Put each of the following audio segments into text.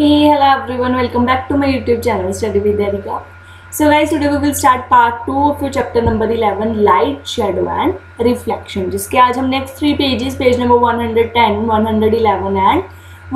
Hey, hello everyone, welcome back to my YouTube channel Study with Erika. So guys, today we will start part 2 of your chapter number 11 Light, Shadow and Reflection जिसके आज हम next three pages, page number 110, 111 and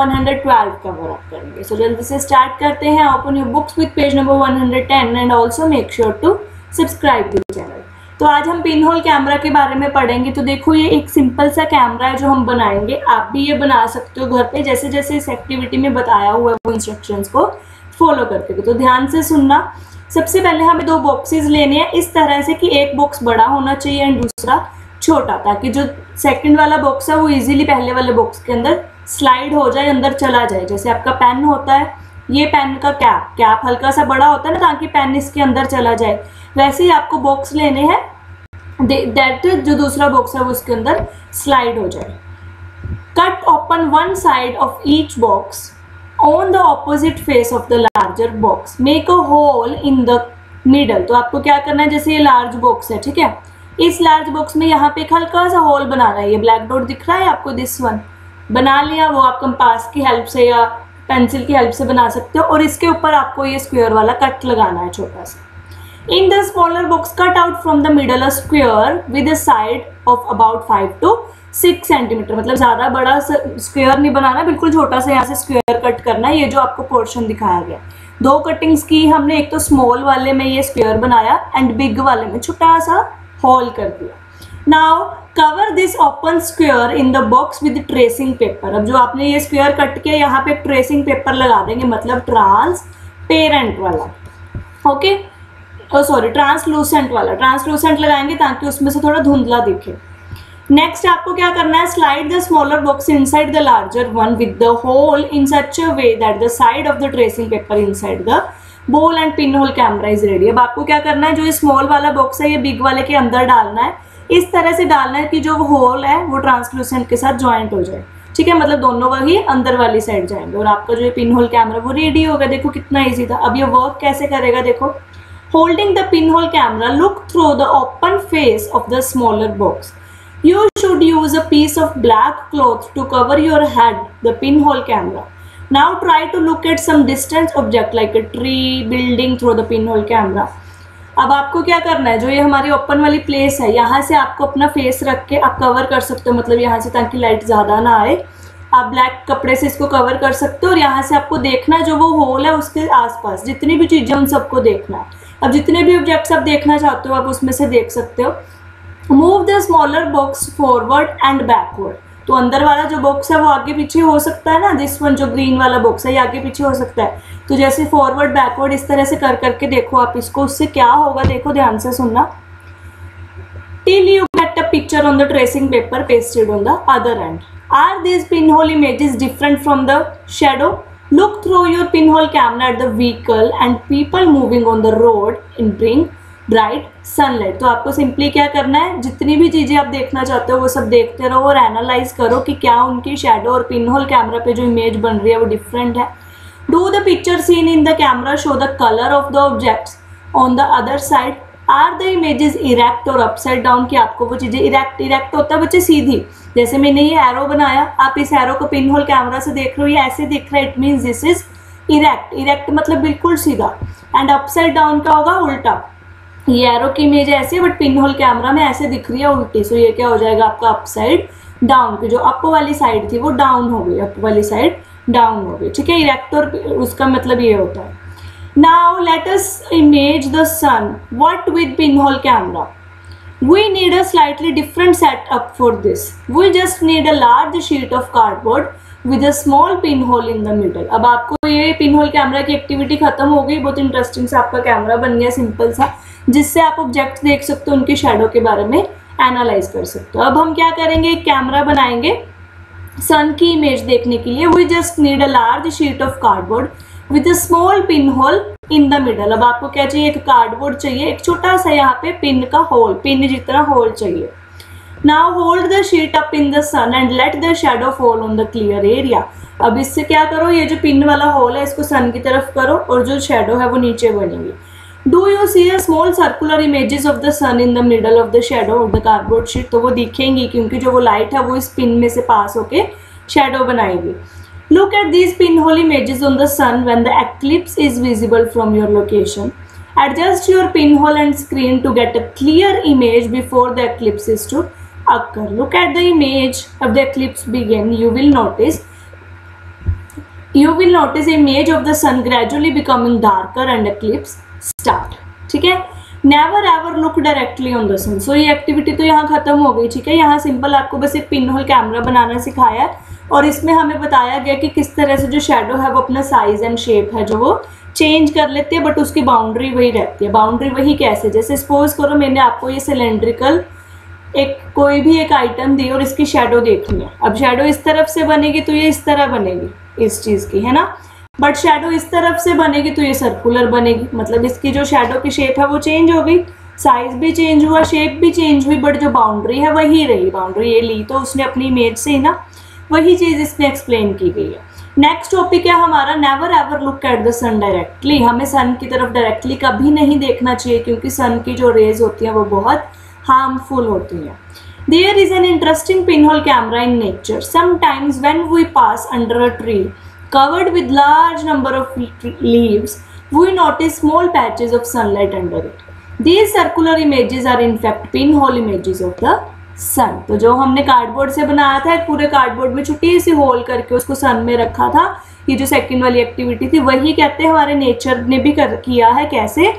112 cover up करेंगे. So जल्दी से start करते हैं. Open your books with page number 110 and also make sure to subscribe to the channel. तो आज हम पिन होल कैमरा के बारे में पढ़ेंगे। तो देखो, ये एक सिंपल सा कैमरा है जो हम बनाएँगे। आप भी ये बना सकते हो घर पे जैसे जैसे इस एक्टिविटी में बताया हुआ है वो इंस्ट्रक्शंस को फॉलो करके। तो ध्यान से सुनना। सबसे पहले हमें दो बॉक्सेस लेने हैं। इस तरह से कि एक बॉक्स बड़ा होना चाहिए एंड दूसरा छोटा, ताकि जो सेकंड वाला बॉक्स है, वो इजीली पहले वाले बॉक्स के अंदर स्लाइड हो जाए, अंदर चला जाए। जैसे आपका पेन होता है, ये पेन का कैप कैप हल्का सा बड़ा होता है ना, ताकि पेन इसके अंदर चला जाए। वैसे ही आपको बॉक्स लेने हैं। दैट जो दूसरा बॉक्स है वो उसके अंदर स्लाइड हो जाए। Cut open one side of each box on the opposite face of the larger box make a hole in the middle तो आपको क्या करना है? जैसे ये लार्ज बॉक्स है, ठीक है? इस लार्ज बॉक्स में यहाँ पे एक हल्का सा होल बनाना है। ये ब्लैक डॉट दिख रहा है आपको दिस वन बना लिया, वो आप कंपास की हेल्प से या पेंसिल की हेल्प से बना सकते हो और इसके ऊपर आपको ये स्क्वायर वाला कट लगाना है छोटा सा। In the smaller box, cut out from the middle a square with a side of about 5 to 6 centimetre मतलब ज़्यादा बड़ा स्क्वायर नहीं बनाना बिल्कुल छोटा सा यहाँ से स्क्वायर कट करना है। ये जो आपको पोर्शन दिखाया गया। दो कटिंग्स की हमने एक तो स्मॉल वाले में ये स्क्वायर बनाया एंड बिग वाले में छोटा सा होल कर दिया। Now cover this open square in the box with tracing paper अब जो आपने ये स्क्वायर कट किया यहाँ पे ट्रेसिंग पेपर लगा देंगे मतलब ट्रांस पेरेंट वाला। Okay okay? सॉरी ट्रांसलूसेंट वाला। ट्रांसलूसेंट लगाएँगे ताकि उसमें से थोड़ा धुंधला दिखे। नेक्स्ट आपको क्या करना है? Slide the smaller box inside the larger one with the hole in such a way that the side of the tracing paper inside the bowl and pinhole camera is ready अब आपको क्या करना है? जो ये स्मॉल वाला box है, ये बिग वाले के अंदर डालना है। इस तरह से डालना है कि जो होल है, वो ट्रांसलूसेंट के साथ ज्वाइंट हो जाए। ठीक है? मतलब दोनों वही अंदर वाली साइड जाएँगे। और आपका जो ये पिन होल कैमरा वो रेडी होगा। देखो कितना ईजी था। अब ये वर्क कैसे करेगा? देखो। Holding the pinhole camera, look through the open face of the smaller box. You should use a piece of black cloth to cover your head, the pinhole camera. Now try to look at some distant object like a tree, building through the pinhole camera. अब आपको क्या करना है जो ये हमारी open वाली place है यहाँ से आपको अपना फेस रख के आप कवर कर सकते हो मतलब यहाँ से ताकि लाइट ज़्यादा ना आए आप ब्लैक कपड़े से इसको कवर कर सकते हो और यहाँ से आपको देखना जो वो होल है उसके आसपास जितनी भी चीज़ें उन सबको देखना है अब जितने भी ऑब्जेक्ट्स आप देखना चाहते हो, आप उसमें से देख सकते हो। Move the smaller box forward and backward तो अंदर वाला जो बॉक्स है, वो आगे पीछे हो सकता है ना? दिस वन जो ग्रीन वाला बॉक्स है, ये आगे पीछे हो सकता है। तो जैसे फॉरवर्ड बैकवर्ड इस तरह से कर करके देखो आप इसको, उससे क्या होगा देखो, ध्यान से सुनना। Till you get a picture on the tracing paper pasted on the other end are this pinhole images different from the shadow Look through your pinhole camera at the vehicle and people moving on the road in bring bright sunlight तो आपको simply क्या करना है? जितनी भी चीज़ें आप देखना चाहते हो, वो सब देखते रहो और एनालाइज करो कि क्या उनकी शेडो और पिनहोल कैमरा पे जो इमेज बन रही है, वो डिफरेंट है। Do the picture seen in the camera show the colour of the objects on the other side are the images erect और अपसाइड डाउन की आपको वो चीज़ें इरेक्ट इरेक्ट होता है बच्चे सीधी। जैसे मैंने ये एरो बनाया, आप इस एरो को पिन होल कैमरा से देख रहे हो, ये ऐसे दिख रहा है it mean this is erect. Erect मतलब बिल्कुल सीधा। एंड अपसाइड डाउन का होगा उल्टा। ये एरो की इमेज ऐसे है बट पिन होल कैमरा में ऐसे दिख रही है उल्टी। सो ये क्या हो जाएगा आपका अपसाइड डाउन की जो अप वाली साइड थी, वो डाउन हो गई। अप वाली साइड डाउन हो गई। ठीक है, इरेक्ट और उसका मतलब ये होता है। Let us image the sun what with pinhole camera we need a slightly different setup for this. We just need a large sheet of cardboard with a small pinhole in the middle. अब आपको ये pinhole camera की activity खत्म हो गई। बहुत interesting सा आपका कैमरा बन गया सिंपल सा, जिससे आप ऑब्जेक्ट देख सकते हो, उनके शेडो के बारे में एनालाइज कर सकते हो। अब हम क्या करेंगे? एक कैमरा बनाएँगे सन की इमेज देखने के लिए। We just need a large sheet of cardboard with a small pinhole in the middle अब आपको क्या चाहिए? एक कार्डबोर्ड चाहिए, एक छोटा सा यहाँ पे पिन का होल पिन जितना होल चाहिए। Now hold the sheet up in the sun and let the shadow fall on the clear area अब इससे क्या करो? ये जो पिन वाला होल है, इसको सन की तरफ़ करो और जो शेडो है, वो नीचे बनेगी। Do you see a small circular images of the sun in the middle of the shadow of the cardboard sheet तो वो दिखेंगी, क्योंकि जो वो लाइट है, वो इस पिन में से पास होके शेडो बनाएगी। Look at these pinhole images on the sun when the eclipse is visible from your location. Adjust your pinhole and screen to get a clear image before the eclipse is to occur. Look at the image of the eclipse begin. You will notice you will notice image of the sun gradually becoming darker and eclipse start. ठीक है never ever look directly on the sun so ये activity तो यहाँ खत्म हो गई ठीक है यहाँ सिंपल आपको बस एक पिन होल बनाना सिखाया है और इसमें हमें बताया गया कि किस तरह से जो शेडो है वो अपना साइज़ एंड शेप है, जो वो चेंज कर लेते हैं बट उसकी बाउंड्री वही रहती है। बाउंड्री वही कैसे? जैसे सपोज़ करो मैंने आपको ये सिलेंड्रिकल एक कोई भी एक आइटम दी और इसकी शेडो देखनी है। अब शेडो इस तरफ़ से बनेगी तो ये इस तरह बनेगी, इस चीज़ की, है ना? बट शेडो इस तरफ़ से बनेगी तो ये सर्कुलर बनेगी। मतलब इसकी जो शेडो की शेप है वो चेंज हो गई। साइज़ भी चेंज हुआ शेप भी चेंज हुई बट जो बाउंड्री है वही रही। बाउंड्री ये ली तो उसने अपनी इमेज से ही ना वही चीज़ इसमें एक्सप्लेन की गई है। नेक्स्ट टॉपिक है हमारा never ever look at the sun directly हमें सन की तरफ़ डायरेक्टली कभी नहीं देखना चाहिए क्योंकि सन की जो रेज होती हैं वो बहुत हार्मफुल होती हैं। There is an interesting pinhole camera in nature sometimes when we pass under a tree covered with large number of leaves, we notice small patches of sunlight under it these circular images are in fact pinhole images of the sun तो जो हमने cardboard से बनाया था पूरे cardboard में छोटी सी whole करके उसको सन में रखा था। ये जो सेकंड वाली एक्टिविटी थी, वही कहते हैं हमारे नेचर ने भी कर, किया है कैसे?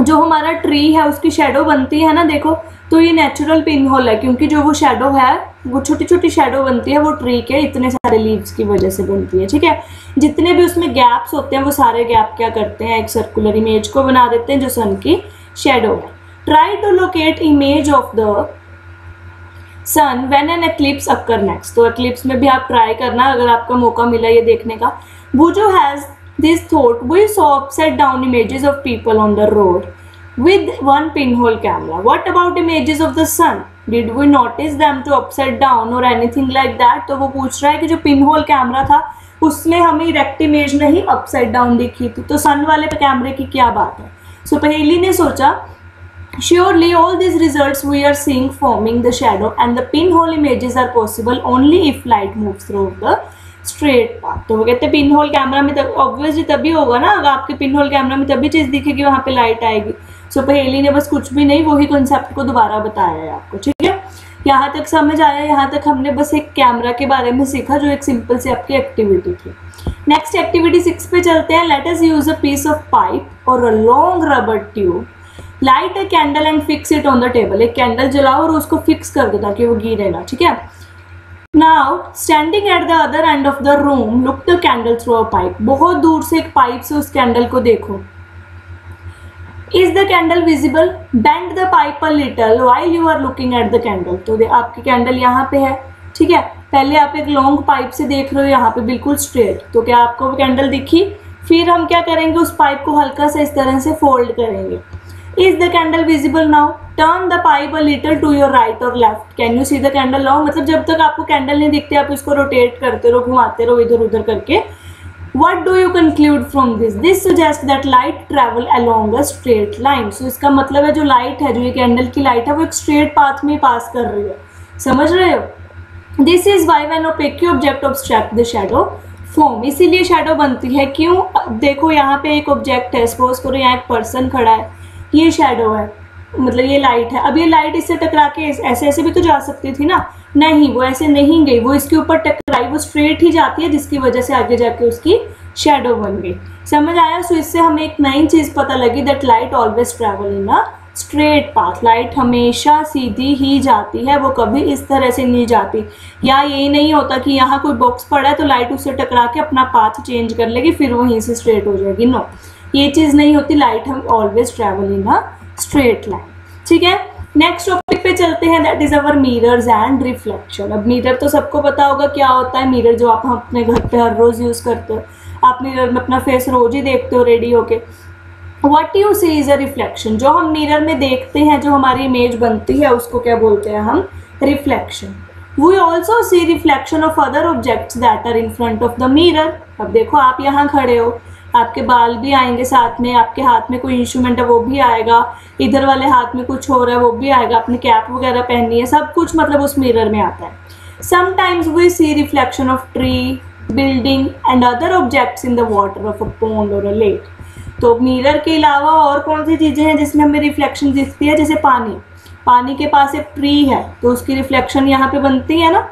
जो हमारा ट्री है, उसकी शेडो बनती है ना, देखो तो ये नेचुरल पिन होल है, क्योंकि जो वो शेडो है, वो छोटी छोटी शेडो बनती है वो ट्री के इतने सारे लीव्स की वजह से बनती है, ठीक है? जितने भी उसमें गैप्स होते हैं, वो सारे गैप क्या करते हैं, एक सर्कुलर इमेज को बना देते हैं, जो सन की शेडो है। Try to locate image of the sun when an eclipse occur next तो एक्लिप्स में भी आप ट्राई करना अगर आपका मौका मिला ये देखने का वो जो has this thought we saw upside down images of people on the road with one pinhole camera. What about images of the sun? Did we notice them to upside down or anything like that? तो वो पूछ रहा है कि जो pinhole camera था उसमें हमें इरेक्ट इमेज नहीं अपसाइड डाउन दिखी थी तो सन वाले कैमरे की क्या बात है सो so, पहेली ने सोचा Surely all these results we are seeing forming the shadow and the pinhole images are possible only if light moves through the straight path तो वो कहते हैं पिन होल कैमरा में तब ऑब्वियसली तभी होगा ना अगर आपके पिन होल कैमरा में तभी चीज़ दिखेगी, वहाँ पे लाइट आएगी. सो पहेली ने बस कुछ भी नहीं, वही कॉन्सेप्ट को दोबारा बताया है आपको, ठीक है? यहाँ तक समझ आया, यहाँ तक हमने बस एक कैमरा के बारे में सीखा जो एक सिंपल सी आपकी एक्टिविटी थी। नेक्स्ट एक्टिविटी सिक्स पे चलते हैं। Let use a piece of pipe और a long rubber tube light a candle and fix it on the table. एक कैंडल जलाओ और उसको फिक्स कर दो ताकि वो गिरे ना, ठीक है? Now standing at the other end of the room look the candle through a pipe बहुत दूर से एक पाइप से उस कैंडल को देखो। Is the candle visible bend the pipe a little while you are looking at the candle तो आपकी कैंडल यहाँ पे है, ठीक है? पहले आप एक लॉन्ग पाइप से देख रहे हो, यहाँ पे बिल्कुल स्ट्रेट तो क्या आपको वो कैंडल दिखी? फिर हम क्या करेंगे? उस पाइप को हल्का सा इस तरह से फोल्ड करेंगे। Is the candle visible now turn the pipe a little to your right or left. Can you see the candle now? मतलब जब तक आपको कैंडल नहीं दिखते, आप इसको रोटेट करते रहो, घुमाते रहो इधर उधर करके। What do you conclude from this? This suggests that light travel along a straight line. So, इसका मतलब है जो लाइट है, जो ये कैंडल की लाइट है, वो एक स्ट्रेट पाथ में पास कर रही है। समझ रहे हो? This is why when opaque object obstruct the shadow form इसीलिए शेडो बनती है। क्यों? देखो, यहाँ पे एक ऑब्जेक्ट है सपोज़ करो, यहाँ एक पर्सन खड़ा है। ये शेडो है। मतलब ये लाइट है। अब ये लाइट इससे टकरा के ऐसे ऐसे भी तो जा सकती थी ना? नहीं, वो ऐसे नहीं गई। वो इसके ऊपर टकराई। वो स्ट्रेट ही जाती है, जिसकी वजह से आगे जाके उसकी शेडो बन गई। समझ आया? सो इससे हमें एक नई चीज़ पता लगी that light always travel in a straight path light हमेशा सीधी ही जाती है। वो कभी इस तरह से नहीं जाती। या यही नहीं होता कि यहाँ कोई बॉक्स पड़ा है तो लाइट उससे टकरा के अपना पाथ चेंज कर लेगी, फिर वहीं से स्ट्रेट हो जाएगी। नो ये चीज़ नहीं होती लाइट हम always travel in a straight line ठीक है? नेक्स्ट टॉपिक पे चलते हैं that is our mirrors and reflection अब मिरर तो सबको पता होगा क्या होता है। मिरर जो आप हम अपने घर पे हर रोज़ यूज़ करते हो। आप मिरर में अपना फेस रोज ही देखते हो रेडी होके। What you see is a reflection जो हम मिरर में देखते हैं, जो हमारी इमेज बनती है, उसको क्या बोलते हैं हम? Reflection we also see reflection of other objects that are in front of the mirror अब देखो, आप यहाँ खड़े हो। आपके बाल भी आएँगे साथ में, आपके हाथ में कोई इंस्ट्रूमेंट है, वो भी आएगा। इधर वाले हाथ में कुछ हो रहा है, वो भी आएगा। अपनी कैप वगैरह पहननी है, सब कुछ मतलब उस मिरर में आता है। Sometimes we see reflection of tree building and other objects in the water of a pond और अ लेक तो मिरर के अलावा और कौन सी चीज़ें हैं जिसमें हमें रिफ्लेक्शन दिखती है? जैसे पानी। पानी के पास एक ट्री है तो उसकी रिफ्लेक्शन यहाँ पे बनती है ना?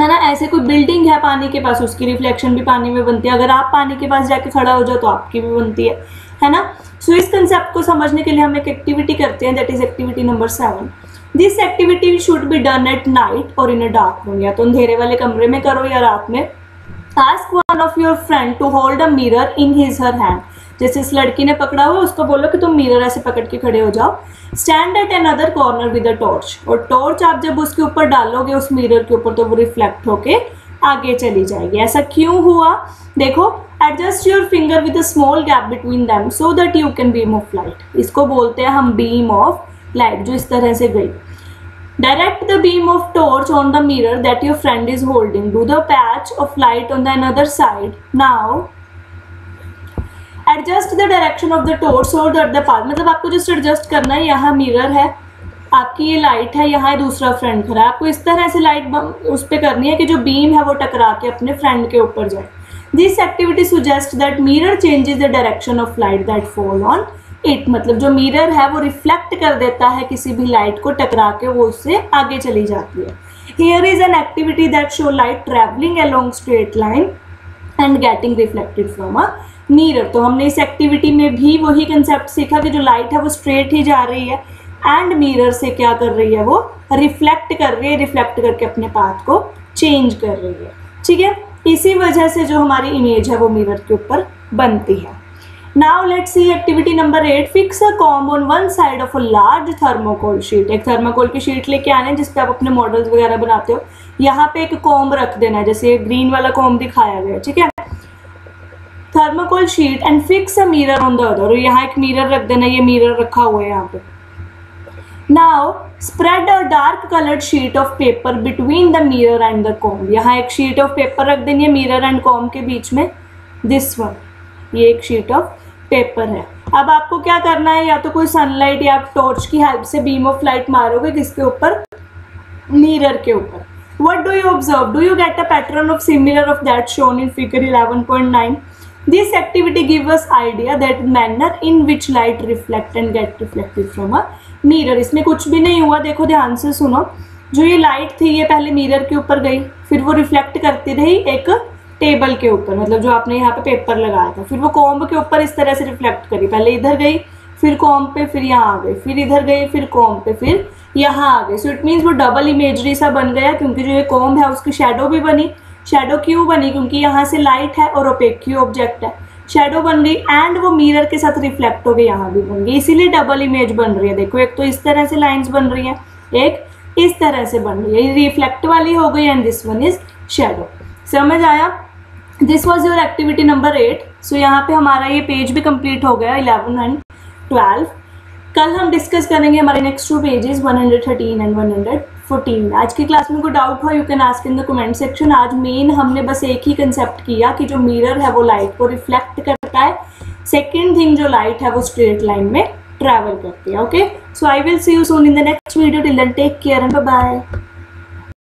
है ना? ऐसे कोई बिल्डिंग है पानी के पास उसकी रिफ्लेक्शन भी पानी में बनती है। अगर आप पानी के पास जाके खड़ा हो जाओ तो आपकी भी बनती है। है ना? सो so, इस कंसेप्ट को समझने के लिए हम एक एक्टिविटी करते हैं that is activity number seven this activity should be done at night और इन अ डार्क रूम या तो अंधेरे वाले कमरे में करो या रात में। Ask one of your friend to hold a mirror in his her hand जैसे इस लड़की ने पकड़ा हुआ उसको बोलो कि तुम मिरर ऐसे पकड़ के खड़े हो जाओ। Stand at another corner with a torch और टॉर्च आप जब उसके ऊपर डालोगे उस मिरर के ऊपर तो वो रिफ्लेक्ट होके आगे चली जाएगी। ऐसा क्यों हुआ? देखो adjust your finger with a small gap between them so that you can beam of light इसको बोलते हैं हम बीम ऑफ़ लाइट जो इस तरह से गई। Direct the beam of torch on the mirror that your friend is holding. Do the patch of light on the another side. Now, adjust the direction of the torch that the path. मतलब आपको just adjust करना है, यहाँ mirror है, आपकी ये light है, यहाँ दूसरा फ्रेंड खड़ा है आपको इस तरह से लाइट उस पर करनी है कि जो बीम है वो टकरा के अपने फ्रेंड के ऊपर जाए this activity suggest that mirror changes the direction of light that fall on it मतलब जो मिरर है वो रिफ्लेक्ट कर देता है किसी भी लाइट को टकरा के वो उससे आगे चली जाती है here is an activity that show light travelling along straight line and getting reflected from a mirror तो हमने इस एक्टिविटी में भी वही कंसेप्ट सीखा कि जो लाइट है वो स्ट्रेट ही जा रही है एंड मिरर से क्या कर रही है वो रिफ्लेक्ट कर रही है रिफ्लेक्ट करके अपने पाथ को चेंज कर रही है। ठीक है? इसी वजह से जो हमारी इमेज है वो मिरर के ऊपर बनती है। Now let see activity number eight fix a comb on one side of a large thermocol sheet एक थर्मोकोल की शीट लेके आने जिसपे आप अपने मॉडल्स वगैरह बनाते हो, यहाँ पे एक कॉम्ब रख देना है, जैसे ग्रीन वाला कॉम्ब दिखाया गया ठीक है? Thermocol sheet and fix a mirror on the other यहाँ एक मिरर रख देना, ये मिरर रखा हुआ है यहाँ पे। Now spread a dark coloured sheet of paper between the mirror and the comb यहाँ एक शीट ऑफ़ पेपर रख देनी है मिरर एंड कॉम के बीच में। दिस वन ये एक शीट ऑफ़ पेपर है। अब आपको क्या करना है, या तो कोई सनलाइट या टॉर्च की हेल्प से बीम ऑफ़ लाइट मारोगे किसके ऊपर? मिरर के ऊपर। What do you observe? Do you get a pattern of similar of that shown in figure 11.9 this activity gives us idea that manner in which light reflect and get reflected from a mirror. इसमें कुछ भी नहीं हुआ, देखो ध्यान से सुनो। जो ये लाइट थी, ये पहले मिरर के ऊपर गई, फिर वो रिफ्लेक्ट करती रही एक टेबल के ऊपर मतलब जो आपने यहाँ पे पेपर लगाया था। फिर वो कॉम्ब के ऊपर इस तरह से रिफ्लेक्ट करी। पहले इधर गई, फिर कॉम्ब पे, फिर यहाँ आ गई। फिर इधर गई, फिर कॉम्ब पे, फिर यहाँ आ गई। सो इट मीन्स वो डबल इमेजरी सा बन गया, क्योंकि जो ये कॉम्ब है, उसकी शेडो भी बनी। शेडो क्यों बनी? क्योंकि यहाँ से लाइट है और ओपेक्यू ऑब्जेक्ट है? शेडो बन गई एंड वो मिरर के साथ रिफ्लेक्ट हो गई यहाँ भी बन गई। इसीलिए डबल इमेज बन रही है। देखो, एक तो इस तरह से लाइन्स बन रही है, एक इस तरह से बन रही है। रिफ्लेक्ट वाली हो गई and this one is shadow समझ आया? This was your activity number eight so यहाँ पे हमारा ये पेज भी कंप्लीट हो गया इलेवन एंड ट्वेल्व कल हम डिस्कस करेंगे हमारे नेक्स्ट टू पेजेस 113 एंड 114 आज की क्लास में कोई डाउट हो you can ask in the comment section आज मेन हमने बस एक ही कंसेप्ट किया कि जो मिरर है वो लाइट को रिफ्लेक्ट करता है। सेकेंड थिंग जो लाइट है वो स्ट्रेट लाइन में ट्रैवल करती है okay so I will see you soon in the next video till then take care and bye